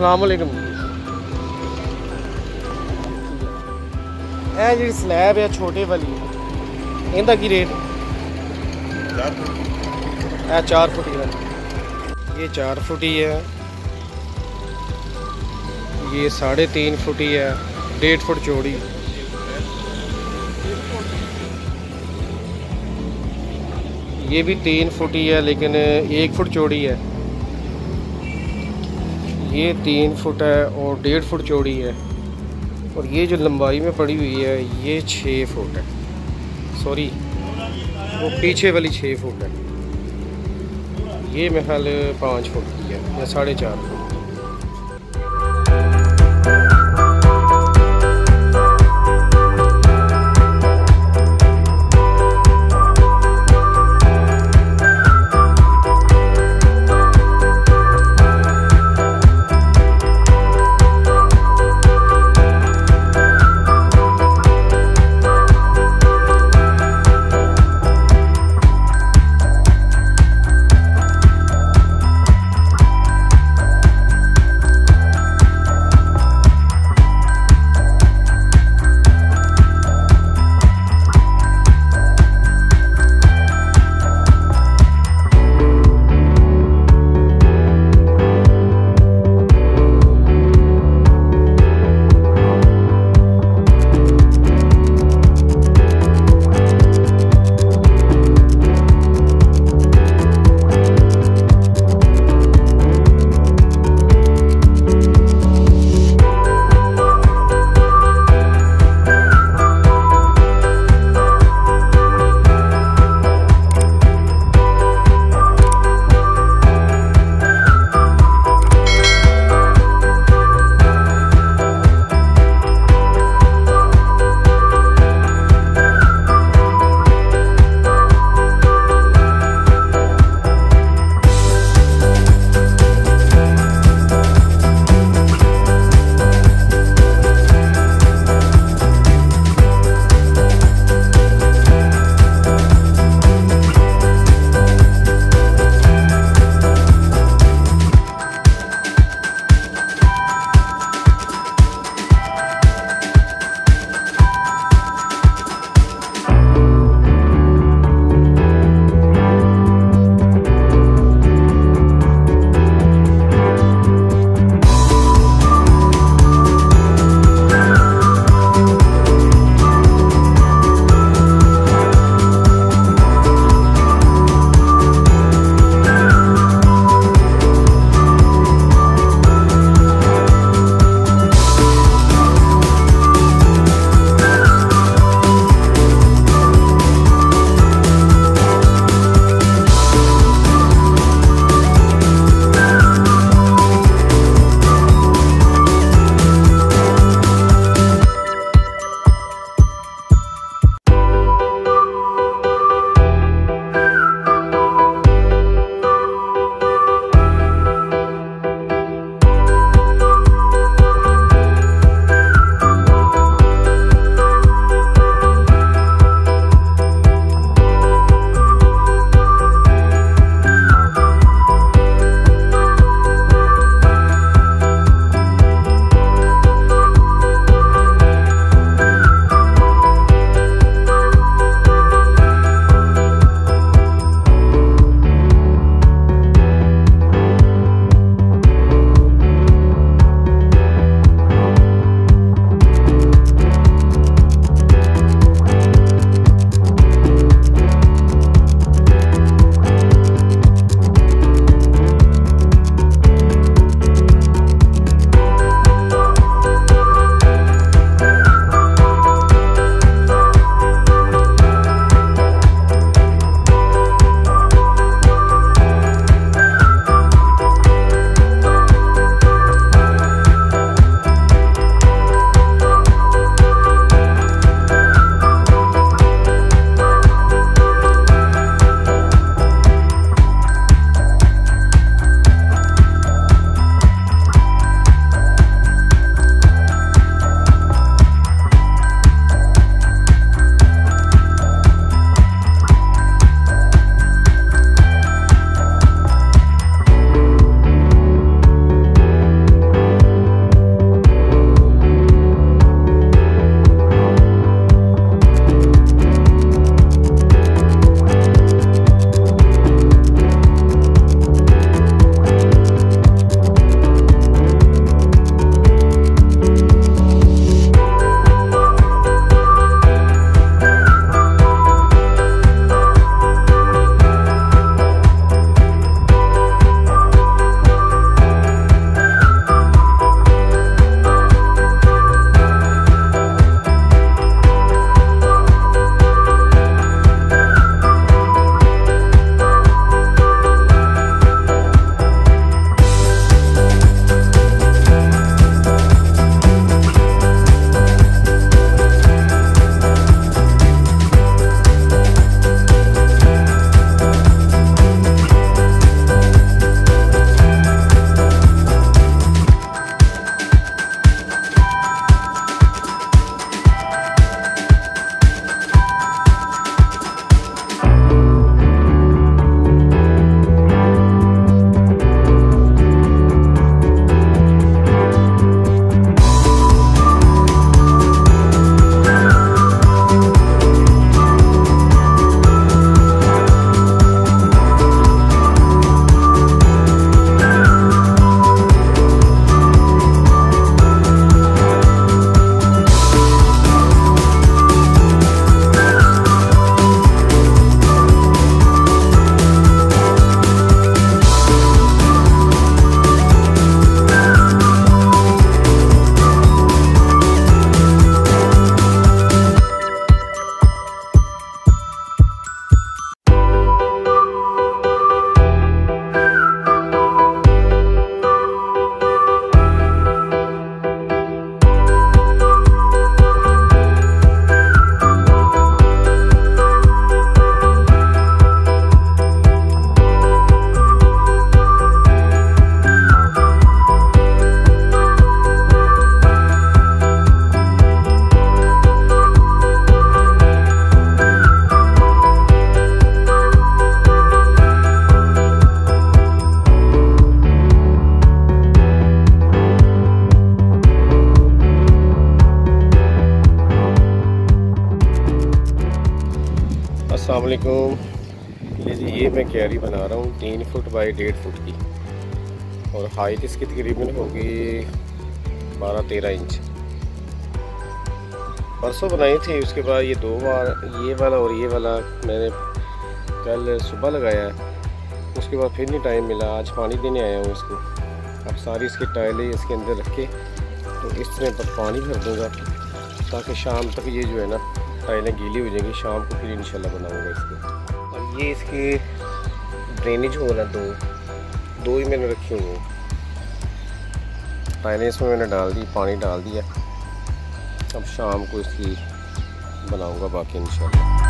السلام علیکم۔ اے جی سلیب ہے چھوٹے والی۔ ਇਹਦਾ کی ریٹ 4 چار ਇਹ 4 یہ چار ਇਹ 4 یہ ساڑھے تین فٹ ہی ہے۔ ڈیڑھ فٹ چوڑی۔ یہ بھی تین فٹ ہی ہے لیکن ایک فٹ چوڑی ہے۔ یہ تین فٹ ہے اور ڈیڑھ فٹ چوڑی ہے اور یہ جو لمبائی میں پڑی ہوئی ہے، یہ چھ فٹ ہے۔ سوری وہ پیچھے والی چھ فٹ ہے۔ یہ محل پانچ فٹ کی ہے یا ساڑھے چار فٹ۔ السلام علیکم۔ یہ جی یہ میں کیری بنا رہا ہوں تین فٹ بائی ڈیڑھ فٹ کی۔ اور ہائٹ اس کی تقریباً ہوگی بارہ تیرہ انچ۔ پرسوں بنائی تھی، اس کے بعد یہ دو بار، یہ والا اور یہ والا میں نے کل صبح لگایا۔ ہے اس کے بعد پھر نہیں ٹائم ملا، آج پانی دینے آیا ہوں اس کو۔ اب ساری اس کی ٹائلیں اس کے اندر رکھ کے تو اس طرح پر پانی بھر دوں گا تاکہ شام تک یہ جو ہے نا ٹائلیں گیلی ہو جائیں گی شام کو، پھر انشاءاللہ بناؤں گا اس کو۔ اور یہ اس کی ڈرینیج ہو رہا دو۔ دو ہی میں نے رکھی ہوئی ہیں۔ ٹائلیں اس میں میں نے ڈال دی، پانی ڈال دیا۔ اب شام کو اس کی بناؤں گا باقی انشاءاللہ۔